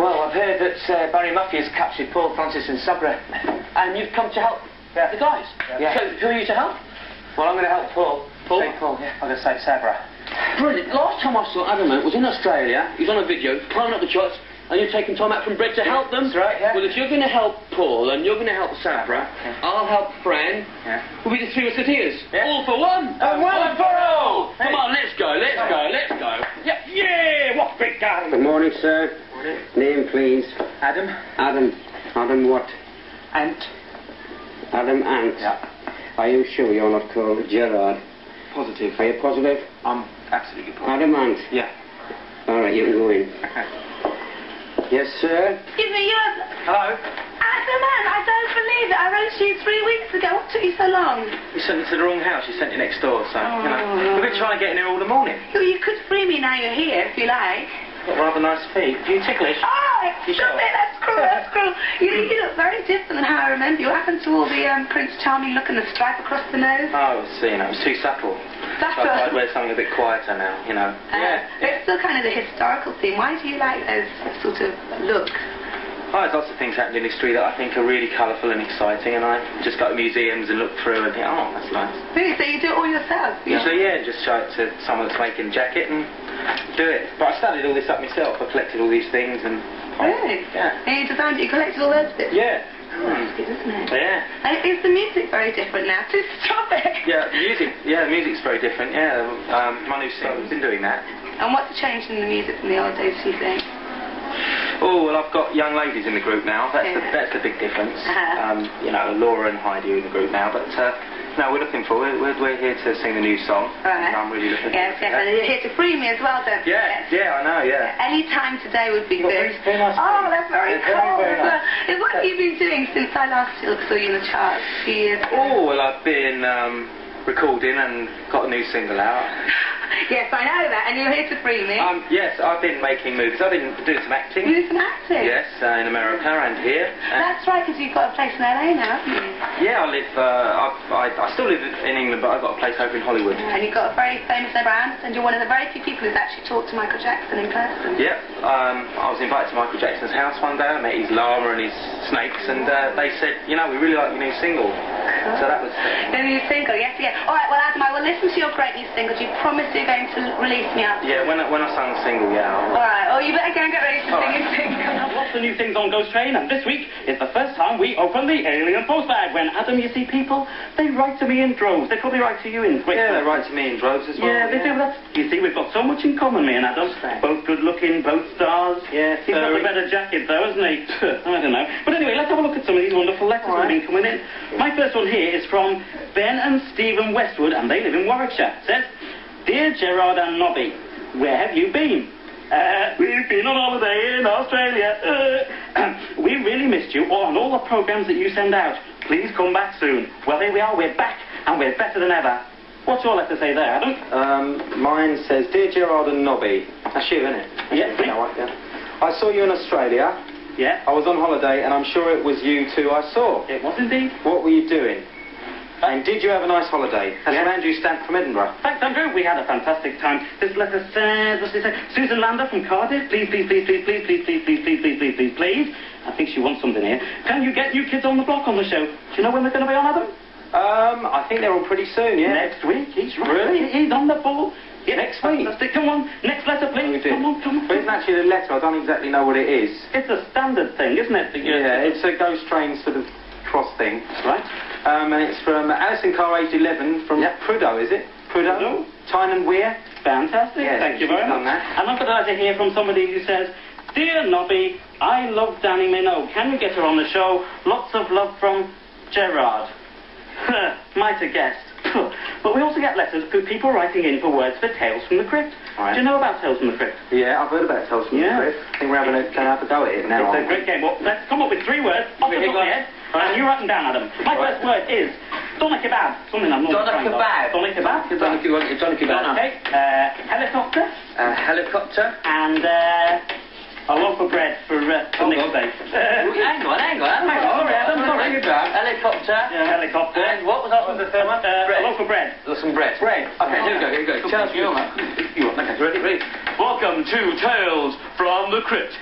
Well, I've heard that uh, Barry Murphy has captured Paul Francis and Sabra. And you've come to help Yeah. the guys. Yeah. So who are you to help? Well, I'm going to help Paul. Paul? Say Paul, yeah. I'm going to say Sabra. Brilliant. Last time I saw Adam Ant was in Australia. He's on a video, climbing up the charts, and you're taking time out from bread to help them. That's right, yeah. Well, if you're going to help Paul and you're going to help Sabra, Yeah. I'll help Fran. Yeah. We'll be the three musketeers. Yeah. All for one. And one for all. Come Hey. on, let's go, let's go, let's go. Yeah, yeah, what big guy. Good morning, sir. Name, please. Adam? Adam. Adam what? Ant? Adam Ant. Yeah. Are you sure you're not called Gerard? Positive. Are you positive? I'm absolutely positive. Adam Ant. Yeah. All right, you can go in. Yes, sir. Excuse me, you're... Hello? Adam Ant, I don't believe it. I wrote to you three weeks ago. What took you so long? You sent it to the wrong house. You sent it next door, so, you know. Oh. We've been trying to get in here all the morning. Well, you could free me now you're here, if you like. Got rather nice feet. Do you ticklish? Oh, You sure? That's cruel. That's cruel. You, you look very different than how I remember you. What happened to all the um, Prince Charming look and the stripe across the nose? Oh, was, you know, it was too subtle. Subtle? So I'd wear something a bit quieter now, you know. Uh, yeah. It's still kind of the historical theme. Why do you like those sort of look? Oh, there's lots of things happening in history that I think are really colourful and exciting, and I just go to museums and look through and think, oh, that's nice. Really? So you do it all yourself? You- So yeah, just show it to someone that's making a jacket and do it. But I studied all this up myself. I collected all these things and. Really? Yeah. And you designed it, you collected all those bits? Yeah. Oh, that's good, isn't it? Yeah. And is the music very different now? Just stop it. Yeah, the music. Yeah, the music's very different. Yeah, um, my new singer's been doing that. And what's changed in the music from the old days, do you think? Oh well, I've got young ladies in the group now. That's the that's the big difference. Uh-huh. Um, you know, Laura and Heidi are in the group now, but uh, no, we're looking for we're, we're we're here to sing the new song. Right. And I'm really looking Yes, forward and you're here to free me as well, don't you? Yeah, yeah, I know, yeah. Any time today would be Well, good. very- very nice oh, that's very Yeah, very, cool. very nice. Uh, What have you been doing since I last saw you in the charts a few years ago? Oh well, I've been um, recording and got a new single out. Yes, I know that, and you're here to free me. Um, yes, I've been making movies. I've been doing some acting. you do some acting. Yes, uh, in America and here. And That's right, because you've got a place in LA now, haven't you? yeah, I live. Uh, I, I, I still live in England, but I've got a place over in Hollywood. And you've got a very famous I understand you're one of the very few people who's actually talked to Michael Jackson in person. Yep. Um, I was invited to Michael Jackson's house one day. I met his llama and his snakes, and uh, they said, you know, we really like your new single. So that was. The new single, yes, yes. All right, well, Adam, I will listen to your great new single. Do you promise you're going to release me up? Yeah, when I, when I sung the single, yeah. All I'll- right, oh, you better go and get ready to All sing right. your single. Lots of new things on Ghost Train, and this week is the first time we open the alien postbag. When Adam, you see people, they write to me in droves. They probably write to you in quick. Yeah, they write to me in droves as well. Yeah, they do. That's, you see, we've got so much in common, me and Adam. Thanks. Both good looking, both stars. Yeah, He's got a better jacket, though, hasn't he? I don't know. But anyway, let's have a look at some of these wonderful letters that have been coming in. My first one here is from Ben and Stephen Westwood, and they live in Warwickshire. It says, Dear Gerard and Nobby, where have you been? Uh, we've been on holiday in Australia. Uh, we really missed you and all the programs that you send out. Please come back soon. Well, here we are. We're back, and we're better than ever. What's your letter say there, Adam? Um, mine says, Dear Gerard and Nobby. That's you, isn't it? Yeah, Yeah, right, yeah. I saw you in Australia. Yeah, I was on holiday, and I'm sure it was you two I saw. it was indeed. What were you doing? And did you have a nice holiday? That's Yeah. from Andrew Stamp from Edinburgh. Thanks, Andrew. We had a fantastic time. This letter says, what's it say? Susan Lander from Cardiff. Please, please, please, please, please, please, please, please, please, please, please, please, please. I think she wants something here. Can you get new kids on the block on the show? Do you know when they're going to be on, Adam? Um, I think they're all pretty soon, yeah. Next week. He's right. Really? He's on the ball. Yeah, Next week? Fantastic. Come on. Next letter, please. Come on, come on. But it's actually the letter. I don't exactly know what it is. It's a standard thing, isn't it? Yeah, it's a ghost train sort of cross thing. Right. Um, and it's from Alison Carr, aged 11, from Yep. Prudhoe, is it? Prudhoe? Prudhoe. Tyne and Weir? Fantastic. Yes, Thank you very much. And I've got a letter here from somebody who says, Dear Nobby, I love Dannii Minogue. Can we get her on the show? Lots of love from Gerard. Might have guessed. But we also get letters from people writing in for words for Tales from the Crypt. Right. Do you know about Tales from the Crypt? Yeah, I've heard about Tales from Yeah. the Crypt. I think we're having a, going to have a go at it now. It's a great game. Well, let's come up with three words off the Here top of my goes. head. And you write them down, Adam. My Right. first word is doner kebab. Something I'm not Doner trying to- kebab. Doner kebab. Doner kebab, doner kebab. Okay. Uh, helicopter. Uh, helicopter. and uh, a loaf of bread for, uh, for Hold next on. day. hang on, hang on. Hang on, sorry, Adam, sorry. Helicopter. Yeah, some bread. Bread. Okay, here we go, here we go. Tell us your You are. Okay, ready, ready. Welcome to Tales from the Crypt.